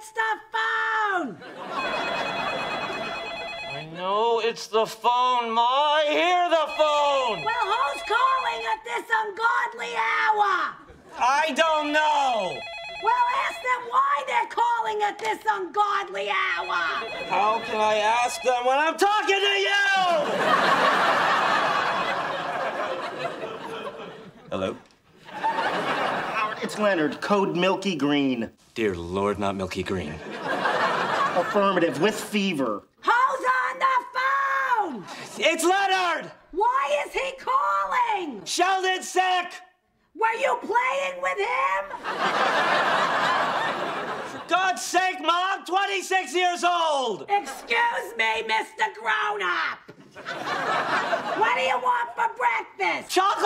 It's the phone! I know it's the phone, Ma. I hear the phone. Well, who's calling at this ungodly hour? I don't know. Well, ask them why they're calling at this ungodly hour. How can I ask them when I'm talking to you? Hello? Howard, it's Leonard, code Milky Green. Dear Lord, not Milky Green. Affirmative, with fever. Who's on the phone? It's Leonard! Why is he calling? Sheldon's sick! Were you playing with him? For God's sake, Mom, 26 years old! Excuse me, Mr. Grown Up. What do you want for breakfast? Chocolate